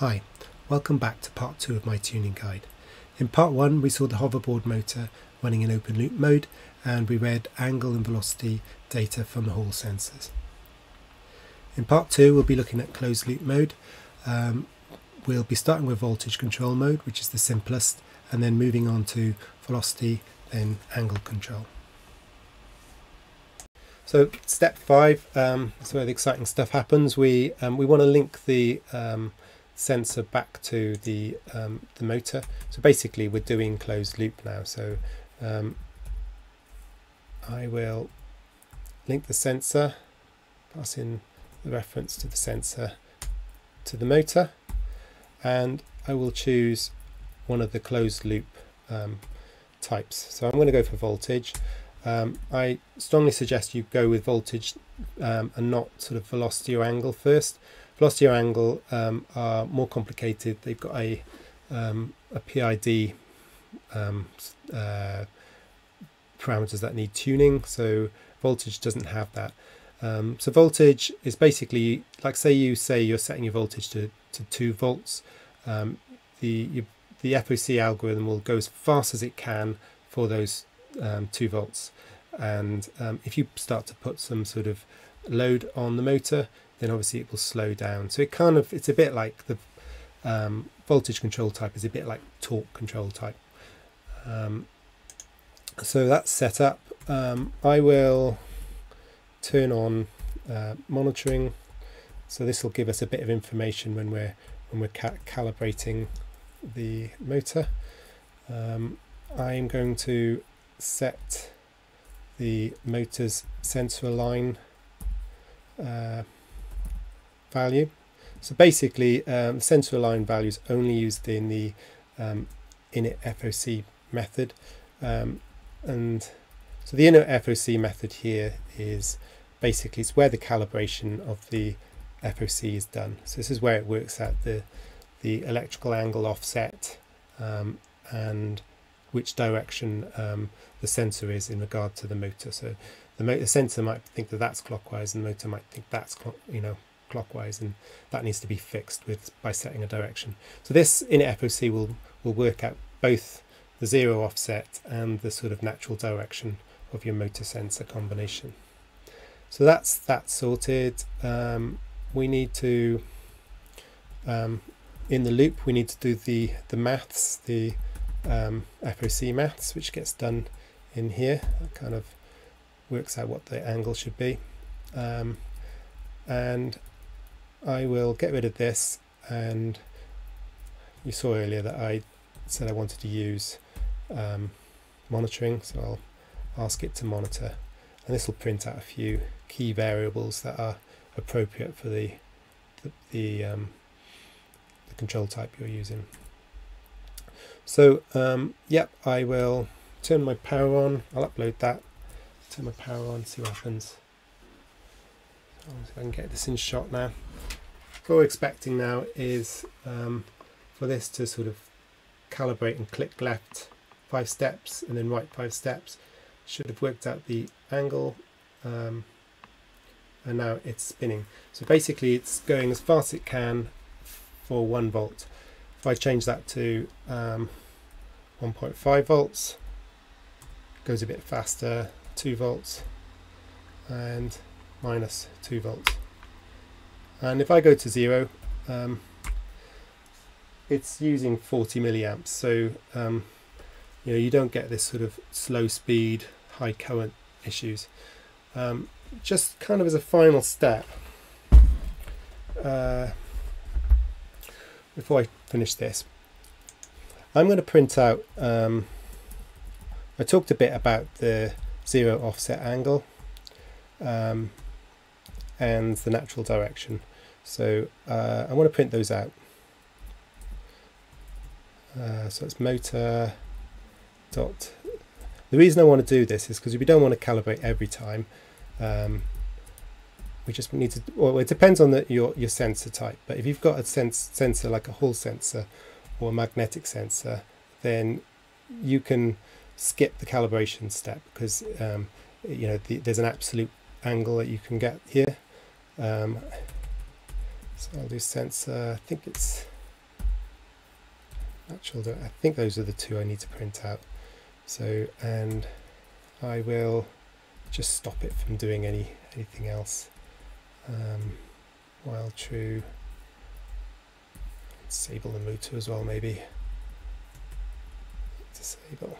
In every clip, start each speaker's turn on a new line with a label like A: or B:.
A: Hi, welcome back to part 2 of my tuning guide. In part 1 we saw the hoverboard motor running in open loop mode and we read angle and velocity data from the Hall sensors. In part 2 we'll be looking at closed loop mode. Um, we'll be starting with voltage control mode which is the simplest and then moving on to velocity then angle control. So step 5, um, that's where the exciting stuff happens. We, um, we want to link the um, sensor back to the um, the motor. So basically we're doing closed loop now. So um, I will link the sensor, pass in the reference to the sensor to the motor and I will choose one of the closed loop um, types. So I'm going to go for voltage. Um, I strongly suggest you go with voltage um, and not sort of velocity or angle first velocity angle um, are more complicated. They've got a, um, a PID um, uh, parameters that need tuning, so voltage doesn't have that. Um, so voltage is basically, like say you say you're setting your voltage to, to 2 volts, um, the, you, the FOC algorithm will go as fast as it can for those um, 2 volts. And if you start to put some sort of load on the motor, then obviously it will slow down. So it kind of, it's a bit like the um, voltage control type is a bit like torque control type. Um, so that's set up. Um, I will turn on uh, monitoring. So this will give us a bit of information when we're when we're ca calibrating the motor. Um, I'm going to set the motor's sensor align uh, value. So basically, um, sensor align values only used in the um, init FOC method. Um, and so the init FOC method here is basically it's where the calibration of the FOC is done. So this is where it works at the the electrical angle offset um, and which direction um, the sensor is in regard to the motor. So the, motor, the sensor might think that that's clockwise, and the motor might think that's you know clockwise and that needs to be fixed with by setting a direction. So this init FOC will, will work out both the zero offset and the sort of natural direction of your motor sensor combination. So that's that sorted. Um, we need to, um, in the loop, we need to do the, the maths, the um, FOC maths, which gets done in here. That kind of works out what the angle should be. Um, and I will get rid of this and you saw earlier that I said I wanted to use um, monitoring so I'll ask it to monitor and this will print out a few key variables that are appropriate for the the, the, um, the control type you're using. So um, yep I will turn my power on, I'll upload that, turn my power on, see what happens. I can get this in shot now what we're expecting now is um, for this to sort of calibrate and click left five steps and then right five steps. Should have worked out the angle um, and now it's spinning. So basically it's going as fast as it can for one volt. If I change that to um, 1.5 volts, goes a bit faster, 2 volts and minus 2 volts and if I go to zero um, it's using 40 milliamps. So um, you know you don't get this sort of slow speed high current issues. Um, just kind of as a final step uh, before I finish this I'm going to print out um, I talked a bit about the zero offset angle um, and the natural direction so uh, I want to print those out. Uh, so it's motor dot. The reason I want to do this is because we don't want to calibrate every time. Um, we just need to. Well, it depends on the, your your sensor type. But if you've got a sense, sensor like a Hall sensor or a magnetic sensor, then you can skip the calibration step because um, you know the, there's an absolute angle that you can get here. Um, so I'll do sensor, I think it's actual, I think those are the two I need to print out. So, and I will just stop it from doing any anything else. Um, while true, disable the motor as well maybe. Disable.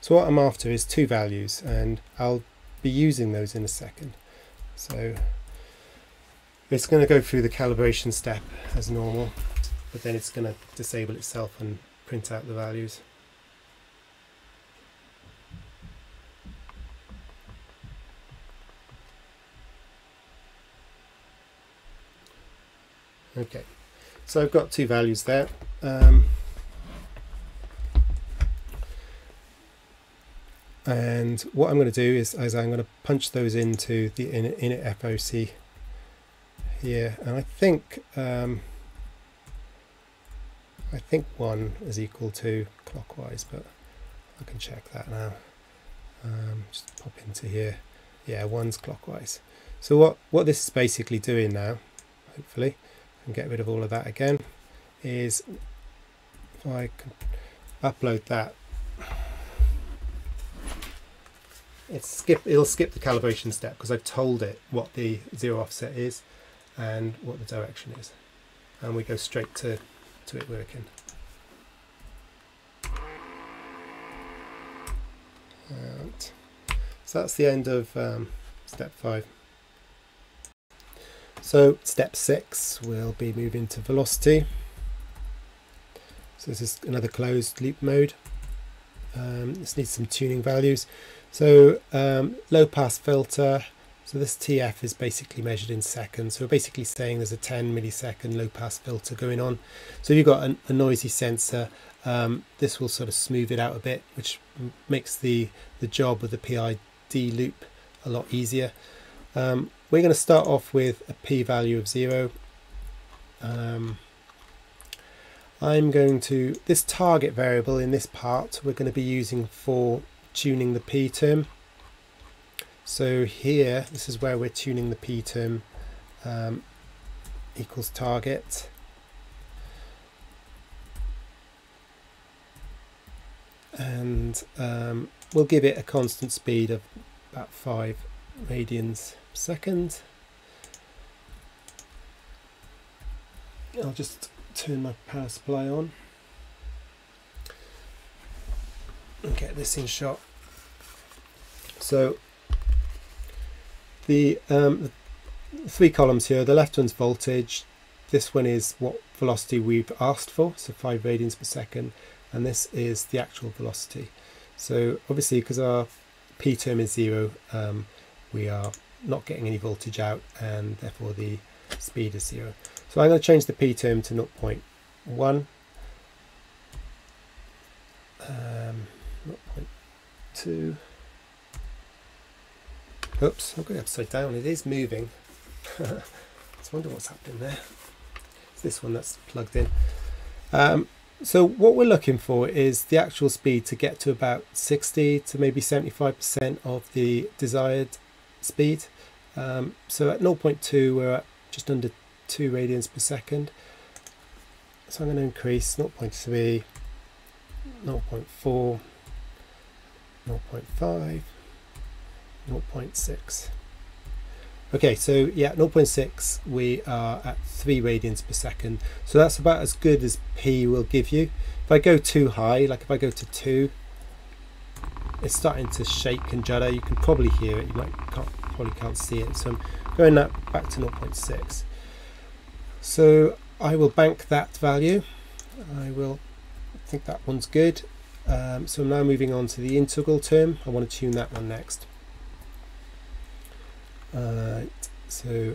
A: So what I'm after is two values and I'll be using those in a second. So it's going to go through the calibration step as normal, but then it's going to disable itself and print out the values. Okay, so I've got two values there. Um, and what I'm going to do is, is I'm going to punch those into the init, init FOC here and I think um, I think one is equal to clockwise but I can check that now. Um, just pop into here. Yeah one's clockwise. So what what this is basically doing now hopefully and get rid of all of that again is if I can upload that. It's skip it'll skip the calibration step because I've told it what the zero offset is and what the direction is. And we go straight to to it working. And so that's the end of um, step five. So step six we'll be moving to velocity. So this is another closed loop mode. Um, this needs some tuning values. So um, low pass filter so this TF is basically measured in seconds. So we're basically saying there's a 10 millisecond low pass filter going on. So if you've got a, a noisy sensor, um, this will sort of smooth it out a bit, which makes the, the job of the PID loop a lot easier. Um, we're going to start off with a p-value of zero. Um, I'm going to, this target variable in this part, we're going to be using for tuning the p term. So here, this is where we're tuning the p term um, equals target. And um, we'll give it a constant speed of about 5 radians per second. I'll just turn my power supply on and get this in shot. So the, um, three columns here, the left one's voltage, this one is what velocity we've asked for, so 5 radians per second, and this is the actual velocity. So obviously because our p term is zero, um, we are not getting any voltage out and therefore the speed is zero. So I'm going to change the p term to 0.1, um, 0.2, Oops, I've got it upside down. It is moving. I wonder what's happening there. It's this one that's plugged in. Um, so what we're looking for is the actual speed to get to about 60 to maybe 75% of the desired speed. Um, so at 0.2 we're at just under 2 radians per second. So I'm going to increase 0.3, 0.4, 0.5, 0.6. Okay, so yeah, 0.6, we are at 3 radians per second. So that's about as good as P will give you. If I go too high, like if I go to 2, it's starting to shake and judder. You can probably hear it, you might can't, probably can't see it. So I'm going that back to 0.6. So I will bank that value. I will think that one's good. Um, so I'm now moving on to the integral term. I want to tune that one next. Right, so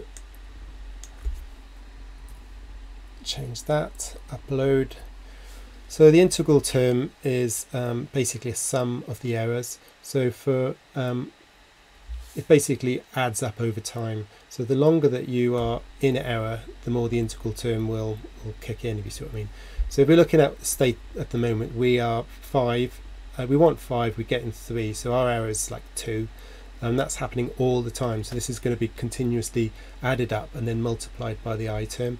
A: change that, upload. So the integral term is um, basically a sum of the errors. So for um, it basically adds up over time. So the longer that you are in error, the more the integral term will, will kick in, if you see what I mean. So if we're looking at the state at the moment, we are five, uh, we want five, we're getting three, so our error is like two and that's happening all the time so this is going to be continuously added up and then multiplied by the i term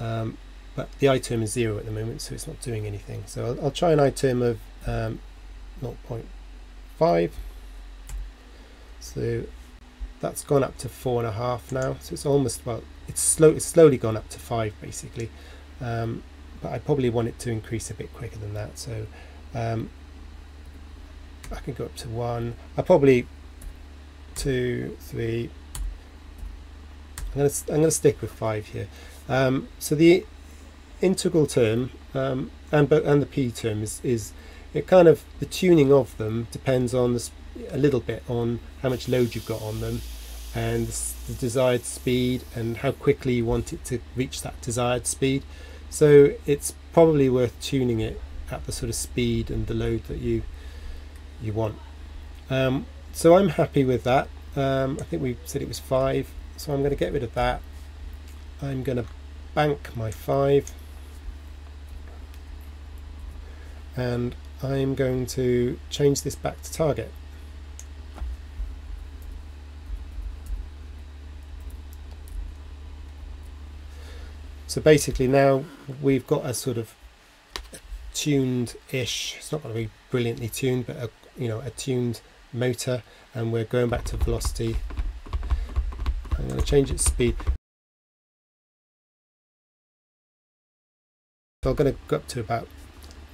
A: um, but the I term is zero at the moment, so it's not doing anything. So I'll, I'll try an I term of um, 0.5. So that's gone up to four and a half now. So it's almost well, it's slow. It's slowly gone up to five basically, um, but I probably want it to increase a bit quicker than that. So um, I can go up to one. I probably two, three. I'm gonna I'm gonna stick with five here. Um, so the integral term um, and and the p term is is it kind of the tuning of them depends on a little bit on how much load you've got on them and the desired speed and how quickly you want it to reach that desired speed so it's probably worth tuning it at the sort of speed and the load that you you want um, so I'm happy with that. Um, I think we said it was five so I'm going to get rid of that. I'm going to bank my five. And I'm going to change this back to target. So basically now we've got a sort of tuned-ish, it's not going to be brilliantly tuned, but a, you know, a tuned motor and we're going back to velocity. I'm going to change its speed. So I'm going to go up to about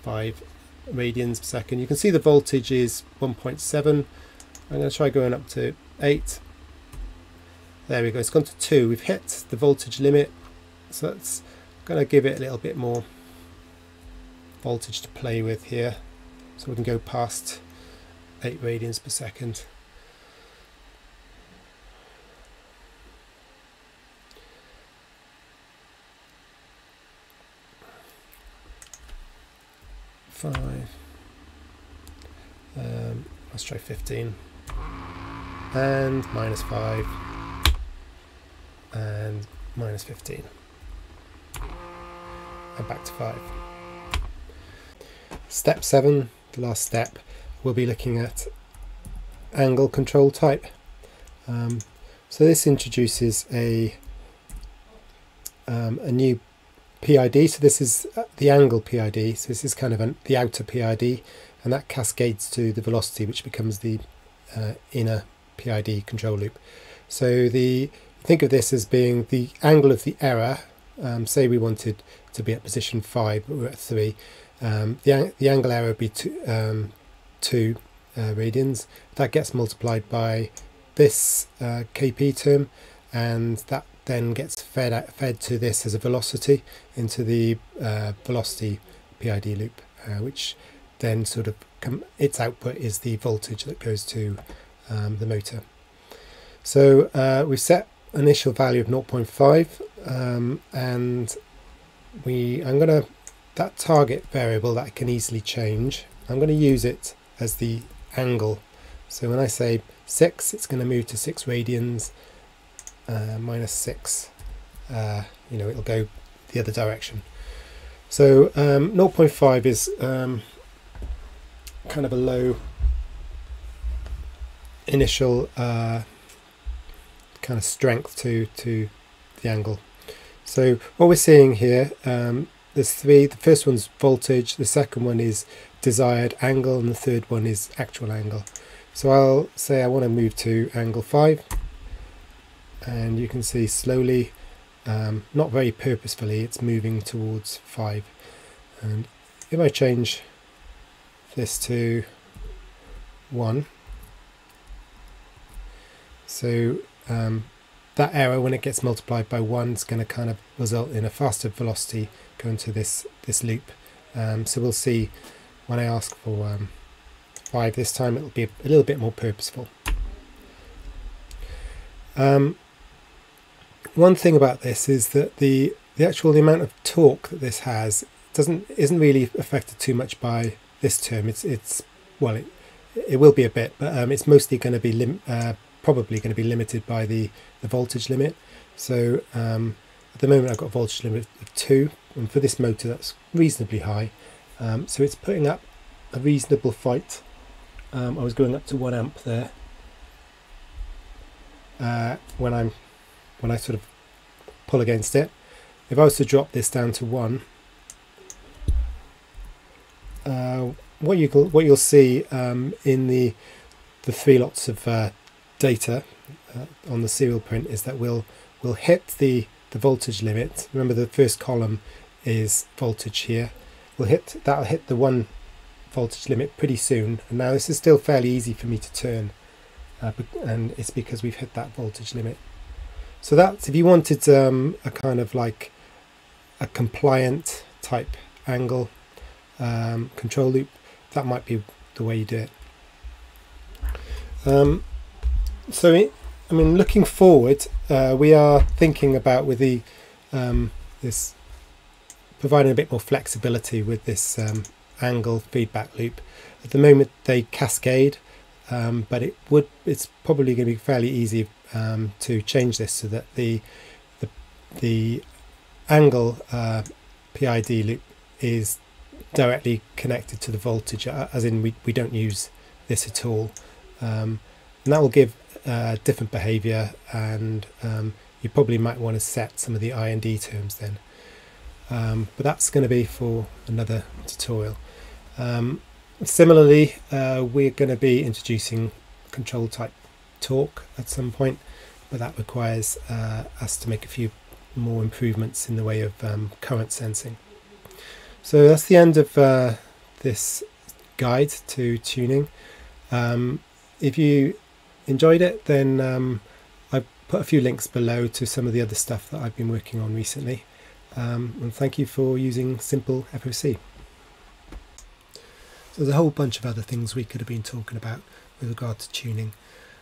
A: 5 radians per second. You can see the voltage is 1.7. I'm going to try going up to 8. There we go, it's gone to 2. We've hit the voltage limit, so that's going to give it a little bit more voltage to play with here. So we can go past 8 radians per second. five. Um, let's try 15. And minus five. And minus 15. And back to five. Step seven, the last step, we'll be looking at angle control type. Um, so this introduces a um, a new PID. So this is uh, the angle PID. So this is kind of an, the outer PID, and that cascades to the velocity, which becomes the uh, inner PID control loop. So the think of this as being the angle of the error. Um, say we wanted to be at position five, but we're at three. Um, the the angle error would be two, um, two uh, radians. That gets multiplied by this uh, kp term, and that then gets fed out, fed to this as a velocity into the uh, velocity PID loop, uh, which then sort of its output is the voltage that goes to um, the motor. So uh, we set initial value of 0.5 um, and we I'm going to that target variable that I can easily change I'm going to use it as the angle. So when I say 6 it's going to move to 6 radians uh, minus 6 uh, you know it'll go the other direction. So um, 0.5 is um, kind of a low initial uh, kind of strength to to the angle. So what we're seeing here um, there's three the first one's voltage the second one is desired angle and the third one is actual angle. So I'll say I want to move to angle 5 and you can see slowly um, not very purposefully it's moving towards 5 and if I change this to 1 so um, that error when it gets multiplied by 1 is going to kind of result in a faster velocity going to this this loop. Um, so we'll see when I ask for um, 5 this time it'll be a, little bit more purposeful um, one thing about this is that the the actual the amount of torque that this has doesn't isn't really affected too much by this term. It's it's well it it will be a bit, but um, it's mostly going to be lim uh, probably going to be limited by the the voltage limit. So um, at the moment I've got a voltage limit of two, and for this motor that's reasonably high. Um, so it's putting up a reasonable fight. Um, I was going up to one amp there uh, when I'm when I sort of pull against it. if I was to drop this down to one, uh, what you what you'll see um, in the the three lots of uh, data uh, on the serial print is that we'll we'll hit the the voltage limit. Remember the first column is voltage here. We'll hit that'll hit the one voltage limit pretty soon. And now this is still fairly easy for me to turn, uh, and it's because we've hit that voltage limit. So that's if you wanted um, a kind of like a compliant type angle um, control loop, that might be the way you do it. Um, so, it, I mean, looking forward, uh, we are thinking about with the um, this providing a bit more flexibility with this um, angle feedback loop. At the moment, they cascade, um, but it would it's probably going to be fairly easy um, to change this so that the the, the angle uh, PID loop is directly connected to the voltage, uh, as in we, we don't use this at all. Um, and that will give uh, different behavior and um, you probably might want to set some of the I and D terms then. Um, but that's going to be for another tutorial. Um, similarly, uh, we're going to be introducing control type torque at some point, but that requires uh, us to make a few more improvements in the way of um, current sensing. So that's the end of uh, this guide to tuning. Um, if you enjoyed it, then um, I've put a few links below to some of the other stuff that I've been working on recently. Um, and thank you for using Simple FOC. So there's a whole bunch of other things we could have been talking about with regard to tuning.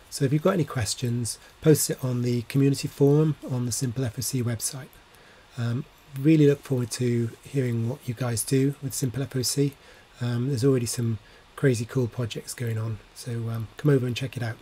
A: So if you've got any questions, post it on the community forum on the Simple FOC website. Um, really look forward to hearing what you guys do with Simple FOC. Um, there's already some crazy cool projects going on, so um, come over and check it out.